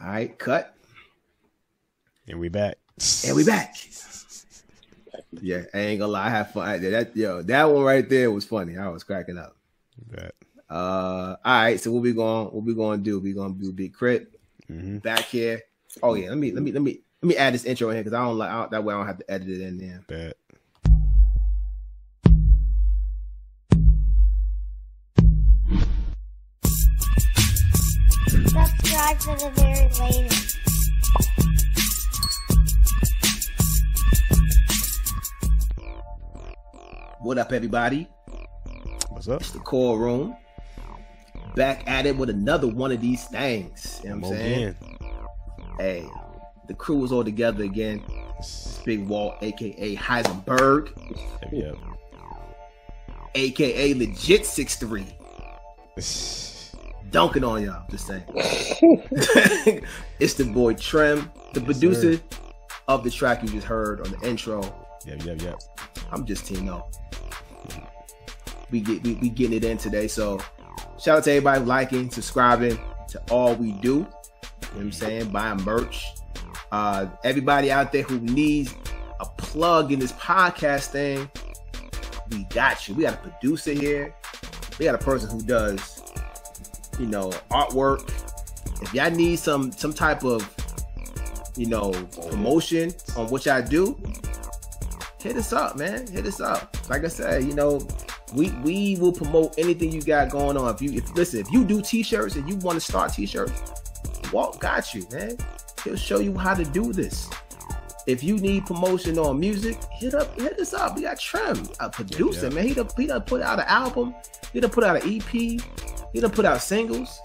All right, cut. And we back. And we back. Yeah, I ain't gonna lie, I have fun. I, that yo, that one right there was funny. I was cracking up. Bet. Uh, all right. So what we going what we gonna do? We gonna do big K.R.I.T. Mm-hmm. back here. Oh yeah, let me let me let me let me add this intro in here because I don't like I don't- that way I don't have to edit it in there. Bet. For the very latest. What up, everybody? What's up? It's the Chord Room. Back at it with another one of these things. You know what I'm saying? again. Hey, the crew is all together again. Big Walt, aka Heisenberg, Yep, yep. aka legit six three. Dunking on y'all, just saying. it's the boy Trim, the Yes, producer sir. of the track you just heard on the intro. Yep, yep, yep. I'm just Tino. We get we, we getting it in today. So shout out to everybody liking, subscribing to all we do. You know what I'm saying? Buying merch. Uh everybody out there who needs a plug in this podcast thing, we got you. We got a producer here. We got a person who does, you know, artwork. If y'all need some some type of, you know, promotion on what y'all do, hit us up, man. Hit us up. Like I said, you know, we we will promote anything you got going on. If you if listen, if you do t-shirts and you want to start t-shirts, Walt got you, man. He'll show you how to do this. If you need promotion on music, hit up, hit us up. We got Trim, a producer, yeah. man. He done, he done put out an album. He done put out an EP. He done put out singles.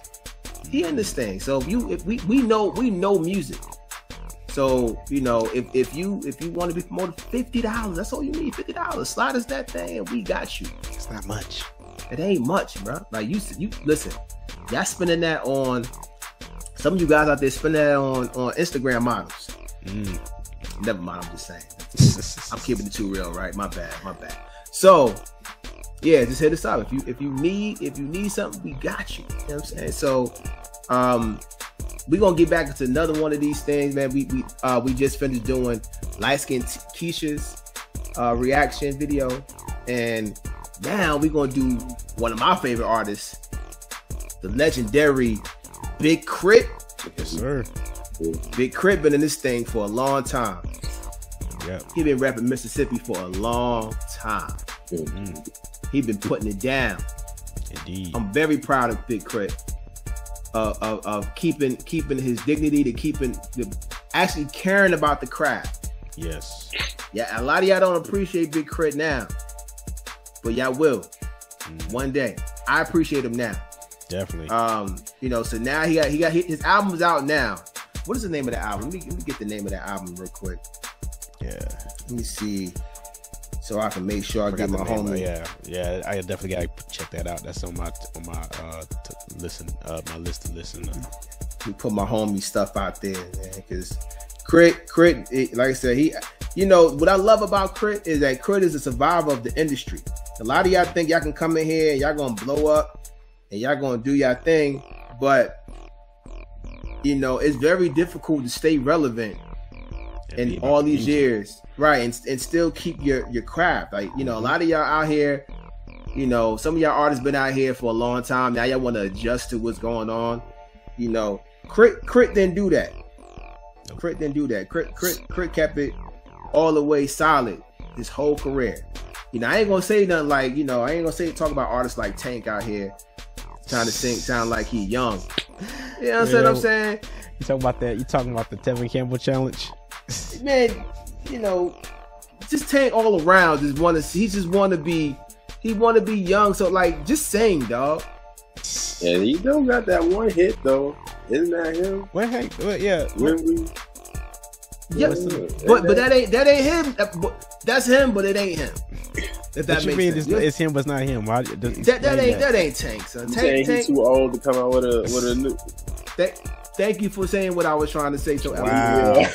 He in this thing. So if you if we we know we know music. So you know, if if you if you want to be promoted, fifty dollars. That's all you need. Fifty dollars. Slide us that thing, and we got you. It's not much. It ain't much, bro. Like you, you listen. Y'all spending that on. Some of you guys out there spending that on on Instagram models. Mm. Never mind. I'm just saying. I'm keeping it too real, right? My bad. My bad. So, yeah, just hit us up if you if you need if you need something, we got you. You know what I'm saying? So, um, we gonna get back into another one of these things, man. We we uh we just finished doing light skin Keisha's uh reaction video, and now we're gonna do one of my favorite artists, the legendary Big Crit. yes, sir. Big K.R.I.T. been in this thing for a long time. Yep. He been rapping Mississippi for a long time. Mm. He been putting it down. Indeed. I'm very proud of Big Crit. Uh, of, of keeping keeping his dignity to keeping the actually caring about the craft. yes. Yeah, a lot of y'all don't appreciate Big K.R.I.T. now, but y'all will Mm. one day. I appreciate him now. Definitely. Um, you know, so now he got he got his album's out now. What is the name of the album? Let me, let me get the name of the album real quick. yeah. Let me see, so I can make sure I Forgot get my homie. Yeah, yeah. I definitely gotta check that out. That's on my on my uh to listen uh my list to listen. Uh, we put my homie stuff out there, man. Because K.R.I.T., K.R.I.T., it, like I said, he, you know, what I love about K.R.I.T. is that K.R.I.T. is a survivor of the industry. A lot of y'all think y'all can come in here and y'all gonna blow up and y'all gonna do y'all thing, but you know, it's very difficult to stay relevant in all these music. years, right? And, and still keep your your craft. Like you know, a lot of y'all out here, you know, some of y'all artists been out here for a long time. Now y'all want to adjust to what's going on. You know, K.R.I.T. K.R.I.T. didn't do that. Nope. K.R.I.T. didn't do that. K.R.I.T. K.R.I.T. K.R.I.T. kept it all the way solid his whole career. You know, I ain't gonna say nothing like you know, I ain't gonna say talk about artists like Tank out here trying to think sound like he young. You know what Yeah. I'm saying? You talking about that? You talking about the Tevin Campbell challenge? Man, you know, just Tank all around just want to. He just want to be. He want to be young. So like, just saying, dog. And he don't got that one hit though. Isn't that him? What heck? What, yeah. When we Yeah, Listen, but but that ain't that ain't him. That- That's him, but it ain't him. If that What you makes mean? sense. It's, it's him, but it's not him. Why? That, that that ain't that ain't Tank. Son. you saying Tank, he's too old to come out with a with a new th- thank you for saying what I was trying to say. So Wow.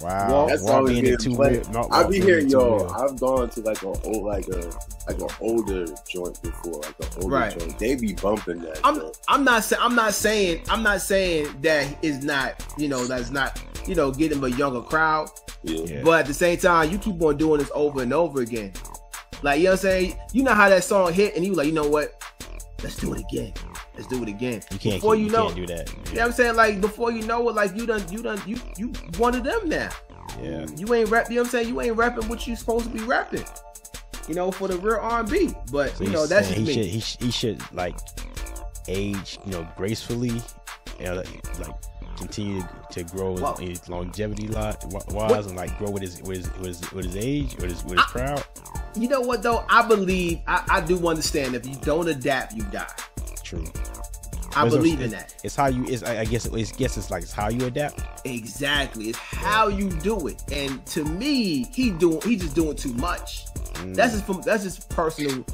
Wow. That's Walt always being being too played. real. I'll be being hearing it too yo. I've gone to like a old like a like an older joint before, like an older Right. joint. They be bumping that. I'm joint. I'm not saying I'm not saying I'm not saying that is not you know that's not you know getting a younger crowd, Yeah. Yeah. but at the same time you keep on doing this over and over again. Like you know what I'm saying? You know how that song hit and you like you know what? Let's do it again. Let's do it again. You can't. before keep- you you know. can't do that. You know what I'm saying? Like before you know it, like you done you done you you one of them now. Yeah. You ain't rep. You know what I'm saying? You ain't rapping what you supposed to be rapping. You know, for the real R&B. But So you know, that's he me. should he, sh- he should like age, you know, gracefully, and like, like continue to grow his, longevity lot wise, and like grow with his with his with his, with his age, with his with his I- crowd. You know what though? I believe I, I do understand if you don't adapt, you die. True. I believe in that. It's how you. It's I I guess. It's guess it's like it's how you adapt. Exactly. It's how you do it. And to me, he doing he just doing too much. Mm. That's just from that's just personal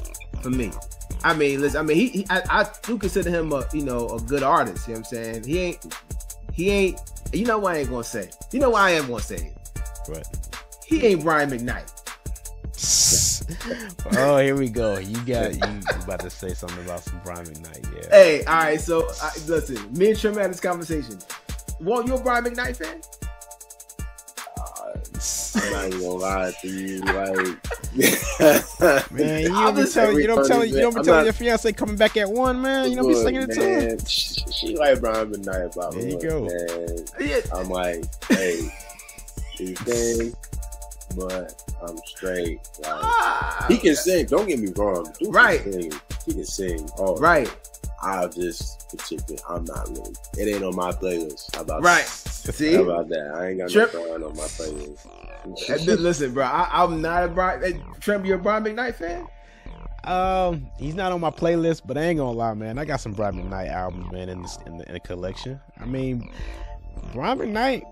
for me. I mean, listen, I mean he, he I, I do consider him a you know a good artist, you know what I'm saying? He ain't he ain't you know what I ain't gonna say. You know why I am gonna say it. But He ain't Brian McKnight. oh, here we go. You got you about to say something about some Brian McKnight? Yeah. Hey, all right, so I, listen, me and Trim had this conversation. Walt, you a Brian McKnight fan? I'm not even gonna lie to you, like Man, you I'm don't be just telling you don't every tell you don't be telling not- your fiance coming back at one, man. You don't be Look, singing it to her. She, she like Brian McKnight about There you go. man. Yeah. I'm like, hey, do your thing, but I'm straight. Like, Ah, he can sing. Don't get me wrong. Dude can Right. sing. He can sing. Oh, right, I just particularly, I'm not really. It ain't on my playlist. How about right. That? See, How about that? I ain't got Trip- no on my playlist. And then, listen, bro, I, I'm not a Brian. Hey, Trim, you a Brian McKnight fan? Um, he's not on my playlist, but I ain't gonna lie, man. I got some Brian McKnight albums, man, in the, in the, in the collection. I mean, Brian McKnight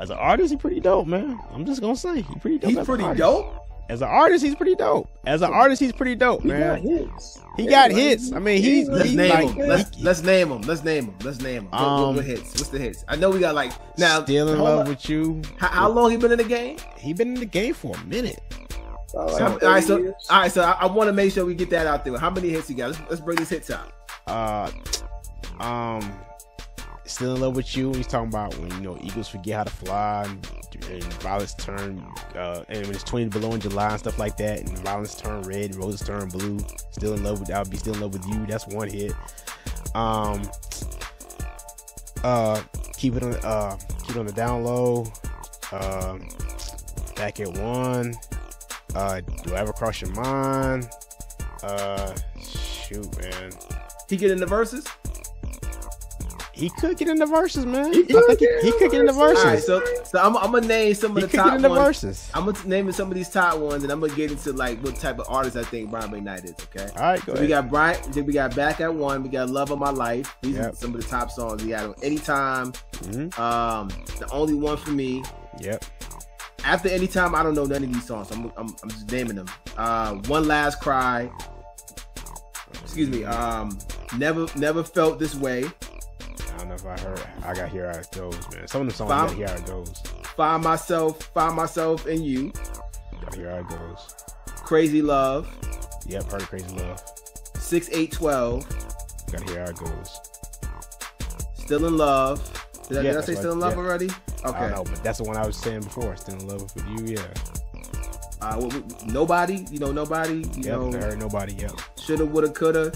as an artist, he's pretty dope, man. I'm just gonna say he's pretty dope. He's pretty artist. dope. As an artist, he's pretty dope. As an artist, he's pretty dope, man. He got hits. He got Yeah, hits. I mean, he's Let's he's name like him. Let's he- let's name him. Let's name him. Let's name him. What, what- Um, what hits? What's the hits? I know we got like now. still in love up. with you. How, how long he been in the game? He been in the game for a minute. About How- like all right, so years. all right, so I, I want to make sure we get that out there. How many hits you got? Let's, let's bring these hits out. uh um still in love with you. He's talking about when you know eagles forget how to fly and, and violets turn uh and when it's 20 below in july and stuff like that and violets turn red roses turn blue. Still in love with i'll be still in love with you. That's one hit. Um uh keep it on uh keep it on the down low. Um back at one. Uh do i ever cross your mind? Uh shoot man. He get in the verses. He could get in the verses, man. He I could think he, get he in could the get in the All right, verses. so so I'm, I'm gonna name some he of could the get top in the ones. verses. I'm gonna name some of these top ones, and I'm gonna get into like what type of artist I think Brian McKnight is. Okay. All right, go So we got Brian. Then we got Back at One. We got Love of My Life. These are some of the top songs he had on Anytime. Mhm. Um, the only one for me. Yep. After Anytime, I don't know none of these songs. I'm I'm, I'm just naming them. Uh, One Last Cry. Excuse me. Um, never never felt this way. I don't know if I heard. I got here it goes, man. Some of the songs Five- I got here it goes. Find myself. Find myself in you. Got here it goes. Crazy Love. Yep. Heard crazy love. Six eight twelve. Got here it goes. Still in love. Did, I, Yeah, did I say still in love yeah. already? I Okay. don't know, but that's the one I was saying before. Still in love with you, yeah. Uh, w- w- nobody. You know nobody. You Yep. know. I heard nobody. Yep. Shoulda, woulda, coulda.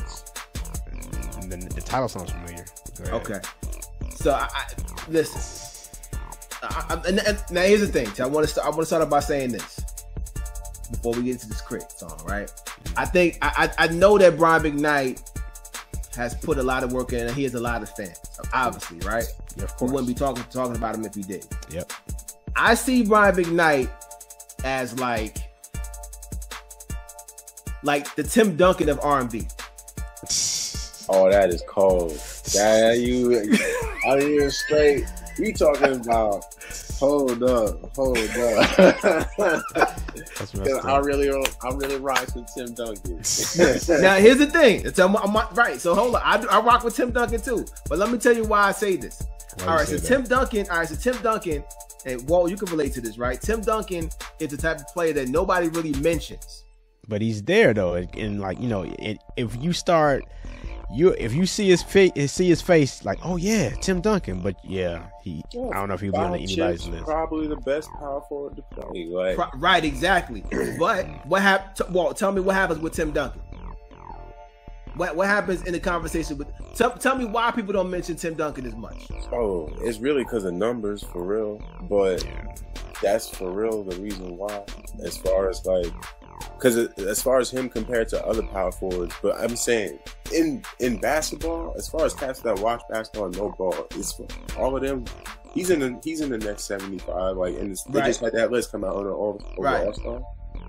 And then the title sounds familiar. Ahead. Okay. So I, I listen. I, I, and, and now here's the thing. I want to start. I want to start off by saying this before we get into this K.R.I.T. song. Right. Mm-hmm. I think I, I I know that Brian McKnight has put a lot of work in, and he has a lot of fans. Obviously, right? Yeah, of course. We wouldn't be talking talking about him if he did. Yep. I see Brian McKnight as like like the Tim Duncan of R&B. Oh, that is cold. That you, I mean, straight. We talking about. Hold up, hold up. That's I really, I really rock with Tim Duncan. now here's the thing. It's, I'm, I'm- right. So hold on. I, I rock with Tim Duncan too. But let me tell you why I say this. Why all you right. say So that? Tim Duncan. All right. So Tim Duncan, and Walt, you can relate to this, right? Tim Duncan is the type of player that nobody really mentions. but he's there though, and, and like you know, it, if you start, you if you see his face, see his face, like oh yeah, Tim Duncan, but yeah, he Yeah, I don't know if he'll be on anybody's list. Probably the best power forward to play. Like, Pro- Right, exactly. But what happened? Well, tell me what happens with Tim Duncan. What what happens in the conversation with? Tell, tell me why people don't mention Tim Duncan as much. oh, it's really because of numbers for real. But that's for real the reason why. As far as like, because as far as him compared to other power forwards, but I'm saying in in basketball, as far as cats that watch basketball and no ball, it's all of them. He's in the he's in the next seventy five. Like, and it's, they Right. just had that list come out on the all over Right. All Star.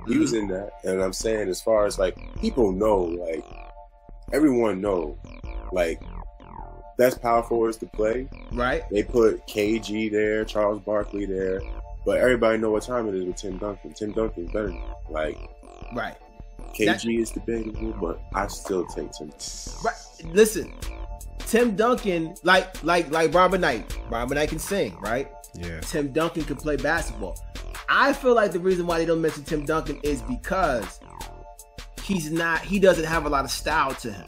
He mm-hmm. was in that, and I'm saying as far as like people know, like everyone know, like best power forwards to play. Right, They put KG there, Charles Barkley there, but everybody know what time it is with Tim Duncan. Tim Duncan's better. Like right, KG is debatable, but I still take Tim. right. Listen, Tim Duncan, like like like Robert Knight. Robert Knight can sing, right? Yeah, Tim Duncan can play basketball. I feel like the reason why they don't mention Tim Duncan is because he's not. He doesn't have a lot of style to him.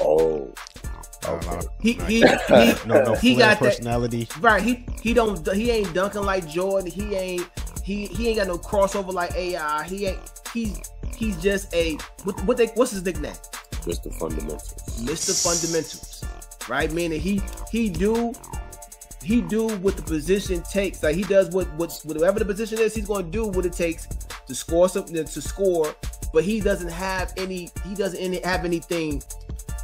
Oh, Not a okay. He he he, no, no he flair got that. personality. Right, he he don't he ain't dunking like Jordan. He ain't he he ain't got no crossover like AI. He ain't he's he's just a what what they what's his nickname? Mr. fundamentals. Mr. Fundamentals. Right? Meaning he he do he do what the position takes. Like he does what what whatever the position is, he's gonna do what it takes to score something to score, but he doesn't have any he doesn't any, have anything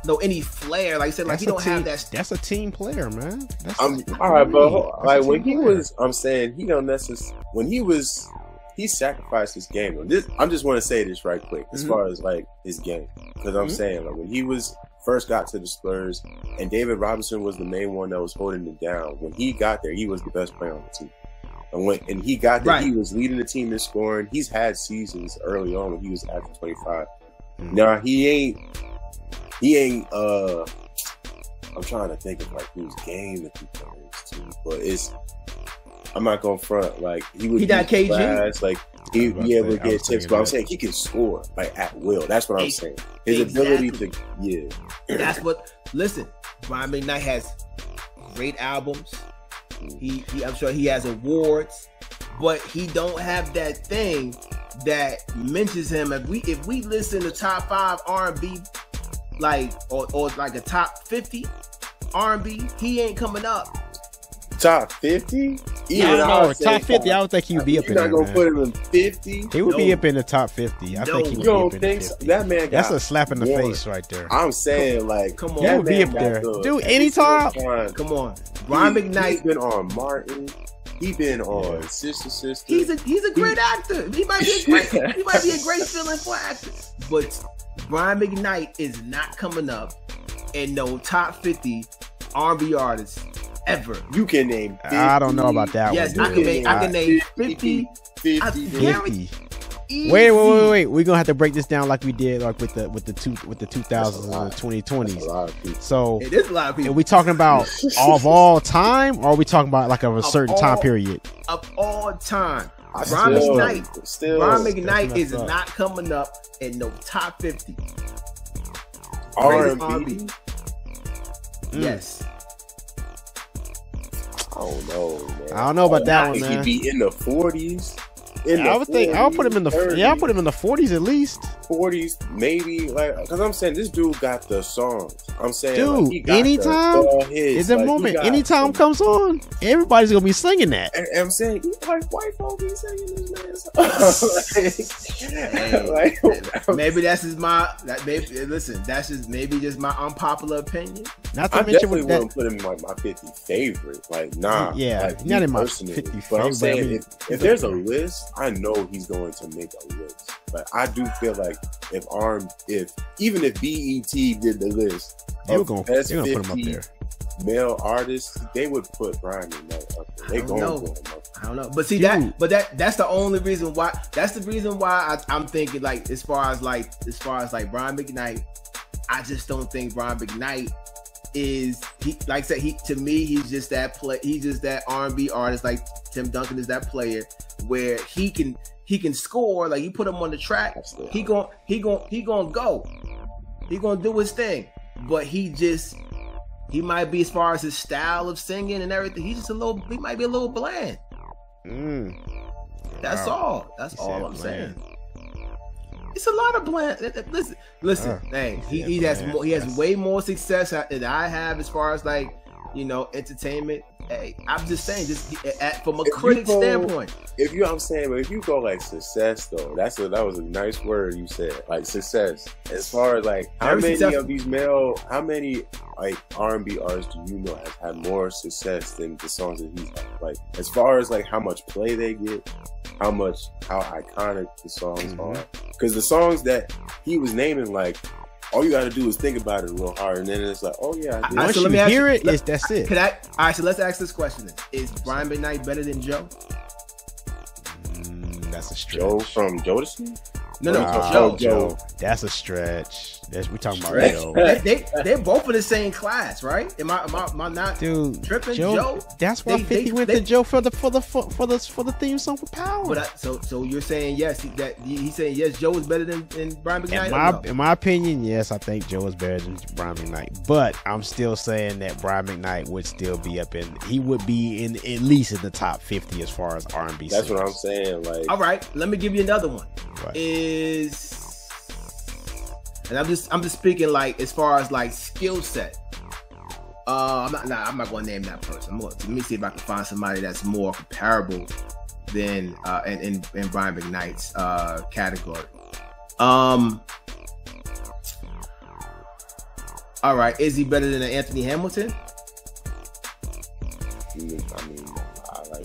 no any flair. Like I said, like he a don't team, have that That's a team player, man. That's I'm all right, you but need. ho- That's a like team when he player. was, I'm saying he don't necessarily when he was he sacrificed his game. This I'm just want to say this right quick as Mhm. far as like his game because I'm Mhm. saying like when he was first got to the Spurs and David Robinson was the main one that was holding it down. When he got there, he was the best player on the team. And when and he got there, Right. he was leading the team in scoring. He's had seasons early on when he was averaging 25. Mhm. Now he ain't he ain't uh I'm trying to think of like whose game that he plays too, but it's I'm not gonna front like he would He not be KG? fast, like I he'd was be able to get tips, thinking but I'm saying he can score like at will. That's what I'm Ex- saying. His ability to yeah. That's what. Listen, Brian McKnight has great albums. He, he, I'm sure he has awards, but he don't have that thing that mentions him. If we if we listen to top five R&B, like or, or like a top fifty R&B, he ain't coming up. Top fifty? Yeah, Even no, I'd say top fifty. I would think he would be up in You're there. not gonna man. put him in fifty. He would be up in the top fifty. I No. think he You would be don't up in think the so? 50. that man? That's a slap in the one. face right there. I'm saying like Come on. that He would be up there. the- Dude, every anytime- time. Come on, Brian He- McKnight. He's been on Martin. He been on Yeah. Sister Sister. He's a he's a great actor. He might be a great he might be a great villain for actor. But Brian McKnight is not coming up in no top fifty R&B artists ever. you can name. 50, I don't know about that Yes, one. I can name I can name 50, fifty. 50, I- dude. yeah. 50. easy. Wait, wait, wait, wait. We're gonna have to break this down like we did, like with the with the two with the two thousands and the twenty twenties. That's a lot of people. So, It is a lot of people. are we talking about of all time, or are we talking about like of a Of certain time period? of all time. I Brian still- McKnight. Still, Brian that's McKnight is up. not coming up in no top fifty. R&B. R&B. Mm. Yes. I don't know, man. I don't know about that one, man. He'd be in the forties. In the I would think I would put him in the 40s, yeah, I put him in the forties at least. 40s, maybe like because I'm saying this dude got the songs. I'm saying Dude, like, anytime the, the. Is the like, moment anytime some- comes on, everybody's gonna be singing that. And, and I'm saying, like, white folk be singing this man. like, like, Maybe that's just my that maybe listen, that's just maybe just my unpopular opinion. Not to I mention definitely with that. wouldn't put him in like my 50 favorite. Like, nah. Yeah, like, not in my personally. 50 But I'm favorite, saying, I mean, if, if there's a list, I know he's going to make a list. But I do feel like if arm, if even if BET did the list, They were of gonna, best they gonna put him up there. male artists, they would put Brian McKnight up there. They I don't going to know. put him up I don't know, but see Dude. that, but that that's the only reason why. That's the reason why I, I'm thinking like as far as like as far as like Brian McKnight, I just don't think Brian McKnight is he like I said he to me he's just that play he's just that R&B artist like Tim Duncan is that player where he can he can score. Like you put him on the track, That's he gon' he gon' he gonna go. He gonna do his thing. But he just he might be as far as his style of singing and everything. He's just a little. He might be a little bland. Mm. That's Wow. all. That's He all I'm bland. saying. It's a lot of bland. Listen, listen. Uh, hey, he, he has more, he has That's- way more success than I have as far as like you know entertainment. Hey, I'm just saying, just at, from a If critic go- standpoint. If you, I'm saying, but if you go like success though, that's a that was a nice word you said. Like success. As far as like how Very many successful. of these male, how many like R&B artists do you know have had more success than the songs that he's had? Like as far as like how much play they get, how much how iconic the songs Mhm. are. Because the songs that he was naming, like all you got to do is think about it real hard, and then it's like, oh yeah, I did. Once so let you me ask hear you- it, let- it's, that's it. Can I? All right, so let's ask this question: then. Is Brian McKnight better than Joe? Mm, that's a stretch. Joe from Jodeci. No, no, Nah, Joe. Joe. That's a stretch. That's we talking about Stretch. Joe. They, they they're both in the same class, right? Am I am I, am I not? Dude, Tripping, Joe, Joe, That's why they- 50 they- went they- to Joe for the for the for, for the for the theme song for Power. But I, so so you're saying yes that he's saying yes Joe is better than, than Brian McKnight. in my no? in my opinion, yes, I think Joe is better than Brian McKnight. But I'm still saying that Brian McKnight would still be up in. He would be in at least in the top 50 as far as R&B. That's what I'm saying. Like All right, let me give you another one. Right. Is and I'm just I'm just speaking like as far as like skill set. Uh, I'm not nah, I'm not going to name that person. Gonna, let me see if I can find somebody that's more comparable than uh in in, in Brian McKnight's uh category. Um. All right, is he better than Anthony Hamilton?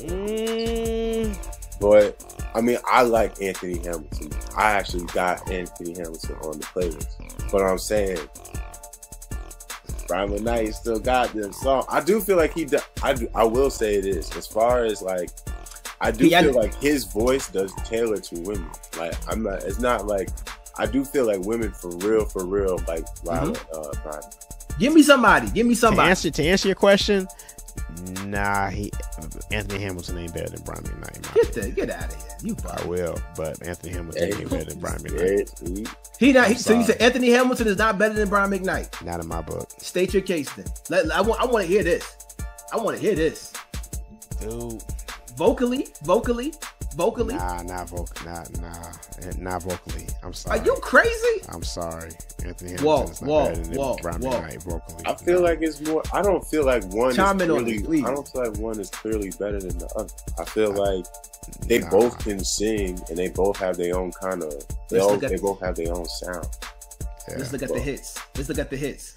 Mm, But I mean, I like Anthony Hamilton. I actually got Anthony Hamilton on the playlist. But I'm saying, Brian McKnight still got them song. I do feel like he. do- I do, I will say this as far as like, I do Yeah, I- feel like his voice does tailor to women. Like I'm not. It's not like. I do feel like women for real, for real, like Brian. Uh, Brian. Give me somebody. Give me to somebody. answer to answer your question, nah, he Anthony Hamilton ain't better than Brian McKnight. Get the, get out of here. You I fuck. will, but Anthony Hamilton Hey. ain't better than Brian McKnight. He- He not. He, so you sorry. said Anthony Hamilton is not better than Brian McKnight. Not in my book, State your case then. Let, I want. I want to hear this. I want to hear this. dude. Vocally, vocally, vocally. Nah, not vocal, not nah, eh, not vocally. I'm sorry. Are you crazy? I'm sorry, Anthony Whoa, Hamilton's not whoa, better than whoa, Brian whoa. McKnight vocally. I feel like it's more. I don't feel like one. Chime is in on clearly, this. I don't feel like one is clearly better than the other. I feel like they Nah. both can sing and they both have their own kind of. They, all, look at- they both have their own sound. Yeah, Let's look at the hits. Let's look at the hits.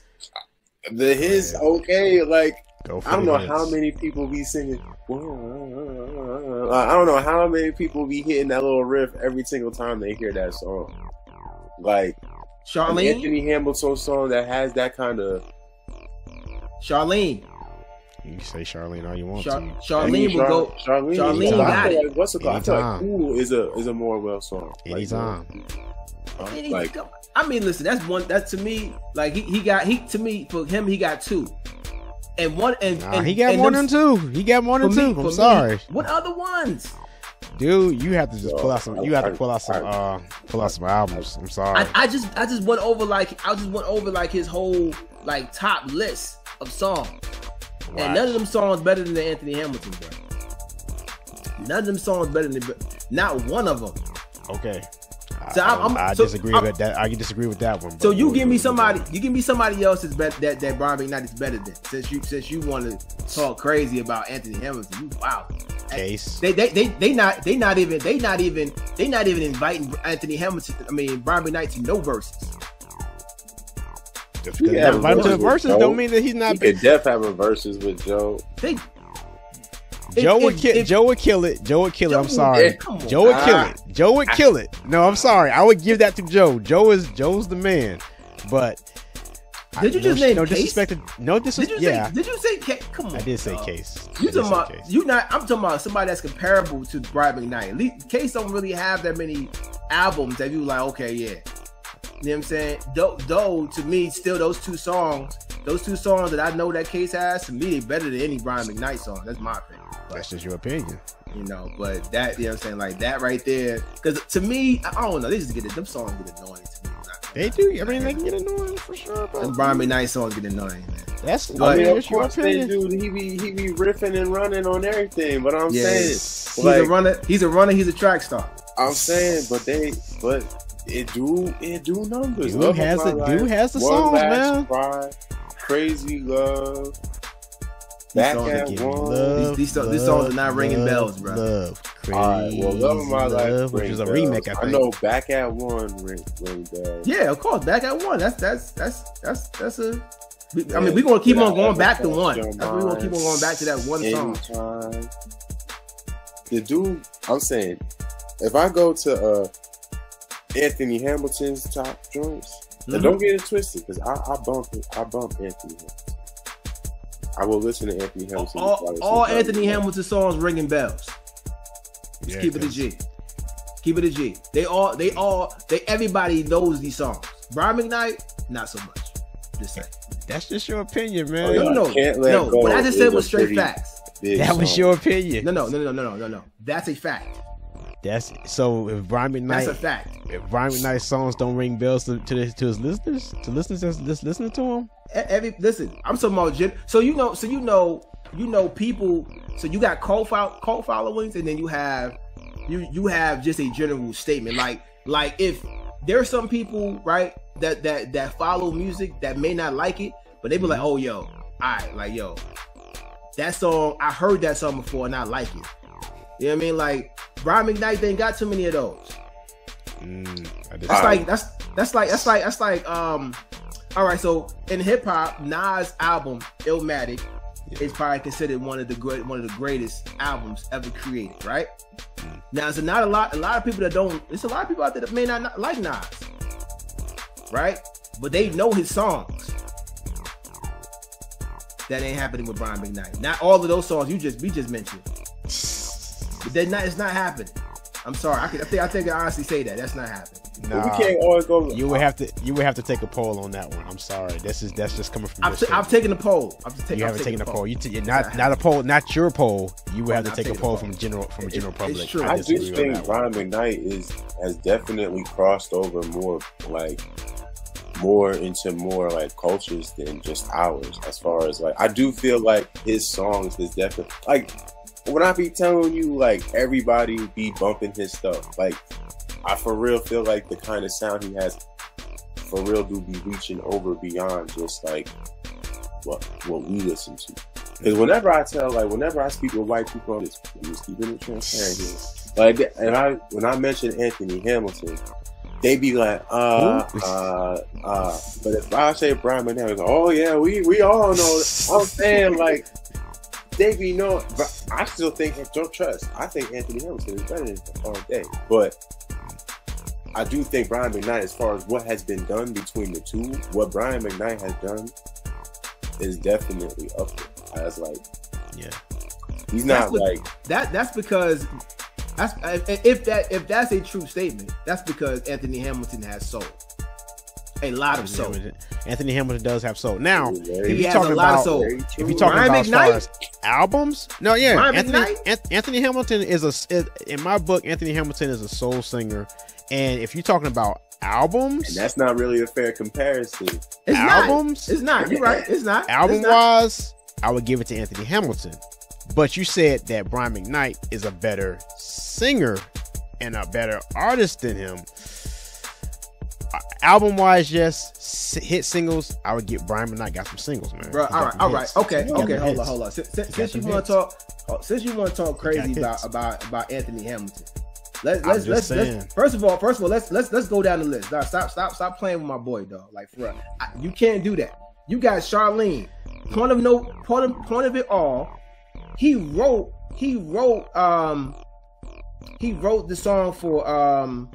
The hits, okay, like I don't know hits. how many people be singing. I don't know how many people be hitting that little riff every single time they hear that song. Like an Charlene, Anthony Hamilton song that has that kind of. Charlene, You can say Charlene all you want Char- to. Charlene will go. Charlene, Charlene got it. Like, what's it called? I feel like Anytime. Cool is a is a more well song. Like, Anytime. uh, Any- like I mean, listen, that's one. That to me, like he, he got he to me for him he got two, and one and, Nah, and he got one and more them- than two. He got one and than me- two. for I'm me, sorry, What other ones? dude. You have to just pull out some. You have to pull out some. Uh, pull out some albums. I'm sorry. I, I just I just went over like I just went over like his whole like top list of songs, and none of them songs better than the Anthony Hamilton, bro. None of them songs better than not one of them. Okay. So I, I'm- I'm- I so disagree I'm- with that. I can disagree with that one. So you give me somebody, you give me somebody else that's better that that Brian McKnight is better than. Since you since you want to talk crazy about Anthony Hamilton, you wow. Case. They, they they they not they not even they not even they not even inviting Anthony Hamilton. I mean Brian McKnight to no verses. Just because have they invite him to the verses, verses don't mean that he's he not. could def have a verses with Joe. They Joe would kill. Joe would kill it. Joe would kill it. I'm sorry. Joe would kill it. Joe would kill it. No, I'm sorry. I would give that to Joe. Joe is Joe's the man. But Did you just name no Case? disrespect? No Did you disrespect. Yeah, say? Did you say? Ca- Come on. I did say case. You talking about Case. you not? I'm talking about somebody that's comparable to Brian McKnight. Case don't really have that many albums that you like. Okay, yeah. You know what I'm saying? Though, though to me, still those two songs, those two songs that I know that Case has, to me, they better than any Brian McKnight song. That's my opinion. That's just your opinion. you know. But that, you know, what I'm saying like that right there, because to me, I I don't know. They just get it. Them songs get annoying to me. They do. I mean, they can get annoying for sure. But Them Brian McKnight songs get annoying, man. that's But- I mean, of that's your they opinion. do. He be he be riffing and running on everything. But I'm Yeah. saying, He's a runner. He's a runner. He's a track star. I'm saying, but they, but it do it do numbers. Dude Love has My the- dude has the One songs, Last man. Cry, Crazy Love. These Back songs at are Give one. These- love, these songs- are not ringing bells, bro. Love, crazy All right, well, Love of My Life, which is a bells. remake. I I know. Back at one ring, ring bells. Yeah, of course. Back at one. That's that's that's that's that's a. we- I Yeah, mean, we're gonna keep on going back to one. Touch That's we're gonna keep on going back to that one song. Anytime. The dude, I'm saying, if I go to uh Anthony Hamilton's top joints, and Mhm. don't get it twisted, because I, I bump it, I bump Anthony Hamilton. I will listen to Anthony Hamilton. All, before I listen all Anthony Brian. Hamilton songs ringing bells. Yeah, Keep it a G. Keep it a G. They all, they all, they everybody knows these songs. Brian McKnight, not so much. Just saying. That's just your opinion, Oh, man. yeah. No, no, Can't no. What I just said a was straight facts. Big That was song. your opinion. No, no, no, no, no, no, no, no. That's a fact. That's so. If Brian McKnight, That's a fact. if Brian McKnight's songs don't ring bells to to, the, to his listeners, to listeners that's just listening to him, Every listen, I'm talking about gen- so you know, so you know, you know people. So you got cult, fol- cult followings, and then you have you you have just a general statement. Like like if there are some people right that that that follow music that may not like it, but they be like, mm-hmm. oh yo, all right, like yo, that song I heard that song before and I like it. You know what I mean? Like Brian McKnight, they ain't got too many of those. mm, That's like that's that's like that's like that's like um all right, so in hip hop, Nas album Illmatic is probably considered one of the great one of the greatest albums ever created, right? Now it's not a lot a lot of people that don't it's a lot of people out there that may not, not like Nas. Right? But they know his songs. That ain't happening with Brian McKnight. Not all of those songs you just we just mentioned. But they're not it's not happening. I'm sorry. I, can, I think I think I honestly say that. That's not happening. But nah, we can't always go. you would have to you would have to take a poll on that one. I'm sorry. This is that's just coming from I've, t- I've taken a poll. I've ta- you I've haven't taken a poll. You t- It's not not not a poll, not your poll. You would have to I've take a poll poll. from general from It- general it's public. true. I disagree do think that one. Brian McKnight is has definitely crossed over more like more into more like cultures than just ours. As far as like, I do feel like his songs is definitely like when I be telling you like everybody be bumping his stuff. Like I for real feel like the kind of sound he has for real do be reaching over beyond just like what what we listen to. Because whenever I tell, like, whenever I speak with white people, I'm just, I'm just keeping it transparent here. Like, and I when I mention Anthony Hamilton, they be like, uh, uh, uh. But if I say Brian it's like, oh yeah, we we all know. I'm saying like, they be know, but I still think don't trust. I think Anthony Hamilton is better than him all day, but. I do think Brian McKnight, as far as what has been done between the two, what Brian McKnight has done is definitely up there. As like, Yeah. he's not That's what- like That that's because that's if that if that's a true statement, that's because Anthony Hamilton has soul, a lot of soul. Anthony Hamilton does have soul. Now, if you're talking a lot of about if you're talking Brian about as McKnight? albums, no, yeah, Brian Anthony McKnight? Anthony Hamilton is a is, in my book. Anthony Hamilton is a soul singer, and if you're talking about albums, and that's not really a fair comparison. It's albums, not. It's not. You're right. It's not. album It's not. wise, I would give it to Anthony Hamilton. But you said that Brian McKnight is a better singer and a better artist than him. Album wise, yes. S- hit singles, I would get Brian McKnight got some singles, man. Bro, He all got right, some all right, okay, He okay. some Hold on, hold on. Since, since, since you want to talk, oh, since you want to talk crazy about about about Anthony Hamilton, let's let's let's, saying. let's first of all, first of all, let's let's let's go down the list. Nah, stop stop stop playing with my boy, dog. Like for real. I, you can't do that. You got Charlene. Point of no point of point of it all. He wrote he wrote um he wrote the song for um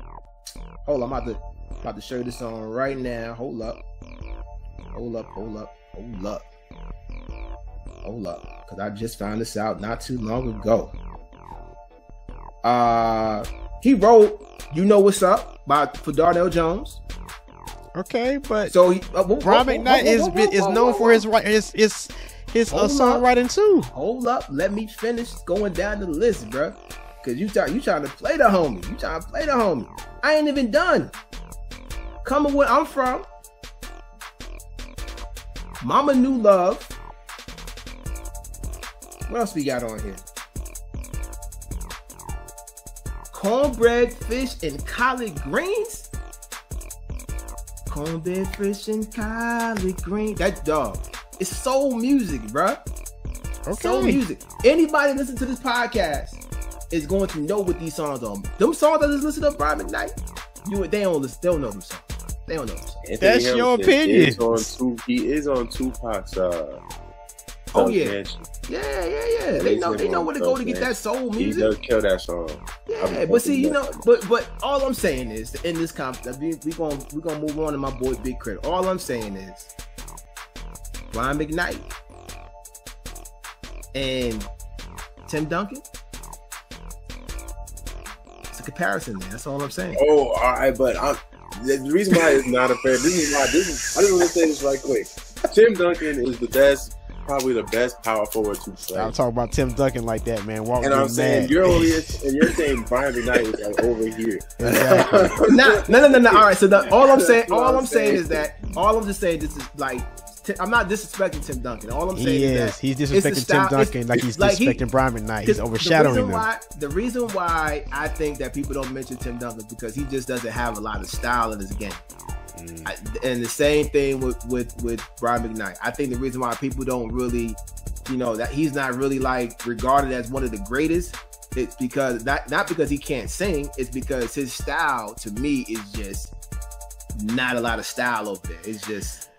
hold on, I'm about to about to show this song right now. Hold up. Hold up, hold up, hold up. Hold up. Cause I just found this out not too long ago. Uh he wrote You Know What's Up by for Donell Jones. Okay, but So he uh, whoa, Brian McKnight is is known for his his his his uh, Hold up. songwriting too. Hold up, let me finish going down the list, bro. Cause you try, you trying to play the homie. You trying to play the homie. I ain't even done. Coming where I'm from. Mama Knew Love. What else we got on here? Cornbread, fish, and collard greens. Cornbread, fish, and collard greens. That dog. It's soul music, bruh. Soul music. Anybody listen to this podcast is going to know what these songs are. Them songs that just listen to Brian McKnight, you they don't they don't know them songs. They don't know. Anthony That's your opinion. Is on two, he is on Tupac's. Uh, Oh, Thug yeah. Mansion. Yeah, yeah, yeah. They know they know on where to go to get that Mansion. soul He music. does kill that song. Yeah, I'm but see, you fucking know, but but all I'm saying is in this comp, we we gonna we gonna move on to my boy Big Crit. All I'm saying is Brian McKnight and Tim Duncan. It's a comparison, man. That's all I'm saying. Oh, all right, but I'm, the the reason why it's not a fair. This is why. This is. I just want to say this right quick. Tim Duncan is the best, probably the best power forward to play. I'm talking about Tim Duncan like that, man. Walk And I'm saying mad. you're only and you're saying Brian McKnight is like over here. Exactly. nah, no, no, no, no. All right. So the, all I'm saying, all I'm I'm saying saying. is that all I'm just saying this is like Ti- I'm not disrespecting Tim Duncan. All I'm saying He is, is. He's disrespecting style- Tim Duncan like he's like he- disrespecting Brian McKnight. He's overshadowing the reason him. Why, the reason why I think that people don't mention Tim Duncan is because he just doesn't have a lot of style in his game. Mm. I, and the same thing with with with Brian McKnight. I think the reason why people don't really, you know, that he's not really like regarded as one of the greatest. It's because not not because he can't sing. It's because his style to me is just not a lot of style over there. It's just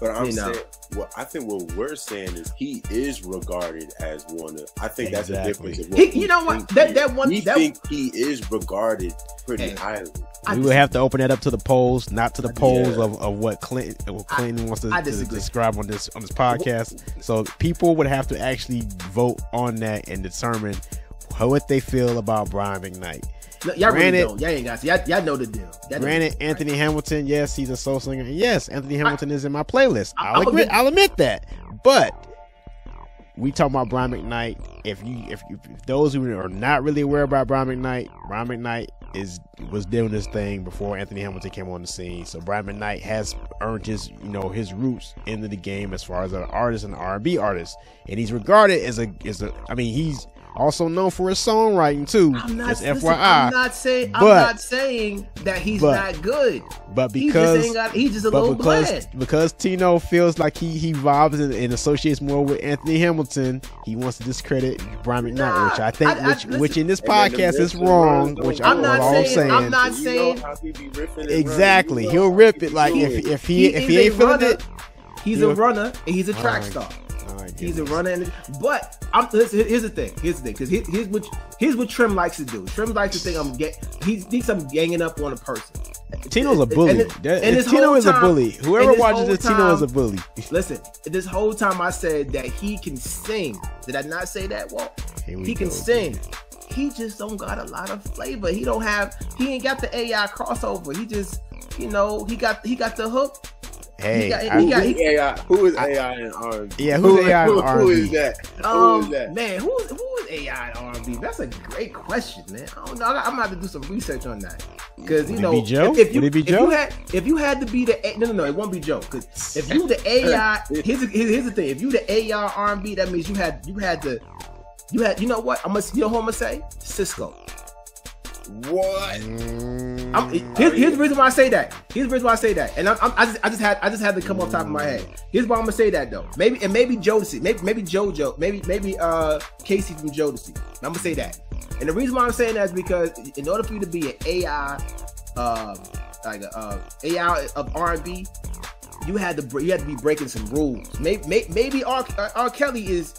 But I'm You know. saying, what I think what we're saying is he is regarded as one of. I think that's Exactly. the difference. Of what He- you know what? think That- he that is. one- We that- think he is regarded pretty Hey. highly. I we dis- would have to open that up to the polls, not to the polls yeah. of, of what Clinton what I- Clinton wants to, to describe on this on this podcast. So people would have to actually vote on that and determine how, what they feel about Brian McKnight. No, y'all really don't. Y'all ain't got to. Y'all, y'all know the deal. Y'all Granted, deal. Anthony Hamilton, yes, he's a soul singer. and Yes, Anthony Hamilton is in my playlist. I- I'll I'ma admit, I'll admit that. But we talk about Brian McKnight. If you, if, you, if those who are not really aware about Brian McKnight, Brian McKnight is was doing this thing before Anthony Hamilton came on the scene. So Brian McKnight has earned his, you know, his roots into the game as far as an artist and an R&B artist, and he's regarded as a, as a. I mean, he's also known for his songwriting too. I'm not. Just listen, FYI. I'm not saying. I'm not saying that he's but- not good. but He because just ain't got. He's just a little because bland. because Tino feels like he he vibes and, and associates more with Anthony Hamilton, he wants to discredit Brian McKnight, Nah, which I think I- I- which listen. which in this And then the podcast is wrong. runs Which go. I, I'm not all I'm saying- saying. I'm not You saying- he be riffing and exactly, he'll rip it like if doing if he, if he ain't feeling runner. it. He's a runner and he's a track star. He's a runner, and, but I'm, listen, here's the thing. Here's the thing. Because here, here's what here's what Trim likes to do. Trim likes to think I'm get. He thinks I'm ganging up on a person. Tino's a bully. That- and this Tino is a bully. Whoever watches this, Tino is a bully. Listen, this whole time I said that he can sing. Did I not say that? Well, we he can go. sing. He just don't got a lot of flavor. He don't have. He ain't got the AI crossover. He just, you know, he got he got the hook. Hey, he got- I- he got- Who's AI? Who is AI in R&B? Yeah, who's Who- AI who- Who R&B? is that? Who is Um, that? man, who who is AI in R&B? That's a great question, man. I don't know. I- I'm gonna have to do some research on that because you Would it know, be Joe? if, if you Would it be if Joe? you had if you had to be the no no no, it won't be Joe because if you the AI, here's the, here's here's the thing. If you the AI R&B, that means you had you had to you had you know what I'm gonna you know who I'm gonna say Sisqó. What? Mm, I'm, here's, here's the reason why I say that. Here's the reason why I say that. And I'm, I'm, I just, I just had, I just had to come off top of my head. Here's why I'm gonna say that though. Maybe, and maybe Jodeci, maybe, maybe JoJo, maybe, maybe uh K-Ci from Jodeci. I'm gonna say that. And the reason why I'm saying that is because in order for you to be an AI, um, like a uh, AI of R&B, you had to, you had to be breaking some rules. Maybe, maybe, maybe R, R. Kelly is,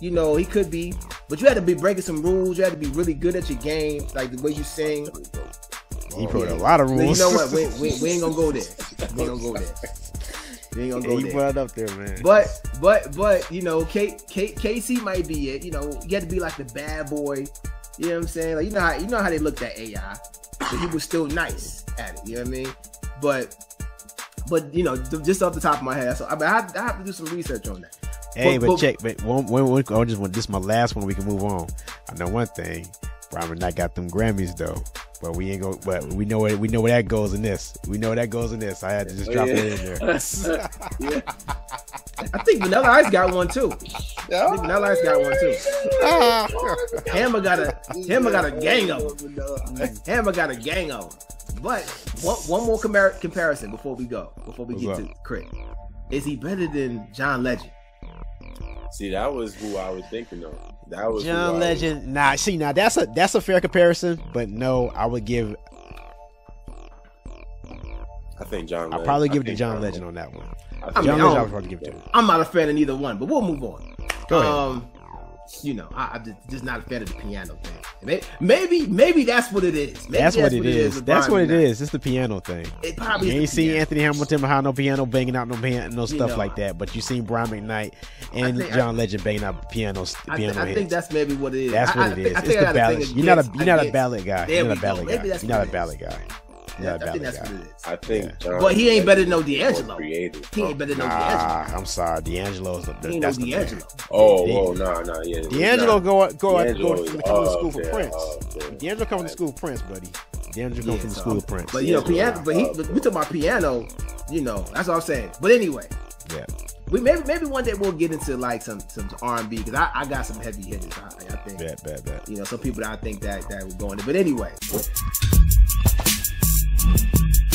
you know, he could be, but you had to be breaking some rules. You had to be really good at your game, like the way you sing. he oh, put a lot of rules. you know what? We, we, we ain't gonna go there. We ain't gonna go there. We ain't gonna Yeah, go you there. put it up there, man. But but but you know, K, K, K-Ci might be it. You know, you had to be like the bad boy. You know what I'm saying? Like you know how you know how they looked at AI, but he was still nice at it. You know what I mean? But but you know, just off the top of my head, so I, mean, I, have, I have to do some research on that. Hey, But- but, but- check, but one, one, one, I just want this is my last one. We can move on. I know one thing. Brian Knight got them Grammys though, but we ain't go. But we know where we know where that goes in this. We know where that goes in this. I had to just Oh, drop yeah. it in there. yeah. I think Vanilla Ice got one too. I think Vanilla Ice got one too. Hammer got a Hammer got a gang of them. Hammer got a gang of them. But one, one more compar- comparison before we go, before we What's get up? to Crit. Is he better than John Legend? See, that was who I was thinking of. That was who I John was- Legend. Nah, see now that's a that's a fair comparison, but no, I would give. I think John. I'll Legend- probably I give it to think John Legend on that one. I I think mean, John I Legend, I don't- would probably give it to. him. I'm not a fan of either one, but we'll move on. Go ahead. Um, you know, I, I'm just, just not a fan of the piano thing. Maybe, maybe, that's what it is. Maybe That's what it is. That's what it Knight. is. It's the piano thing. It probably You ain't seen piano. Anthony Hamilton behind no piano banging out no piano, no stuff know, like that. But you seen Brian McKnight and think- John Legend banging out pianos, I, piano I think that's maybe what it is. That's what I it think- is. I It's think I the ballad. You're not a you're not a ballad guy. You're not a ballad guy. You're not a it ballad guy. Yeah, I think that's guy. what it is. I think Yeah. Uh, but he ain't better than no D'Angelo. Creative. He ain't better than no D'Angelo. Nah, I'm sorry, D'Angelo's the, He ain't no that's D'Angelo. Oh, thing. Oh, Yeah. whoa, no, no, yeah. D'Angelo go go D'Angelo go is come from the school for Prince. up. D'Angelo come from the school of Prince, buddy. D'Angelo come Yeah, from the school I'm- of Prince. But you know, piano. But he, we talking about piano. You know, that's what I'm saying. But anyway, yeah. we maybe maybe one day we'll get into like some some R and B because I, I got some heavy hitters. I, I think. Bad, bad, bad. You know, some people that I think that that would go in there. But anyway, Música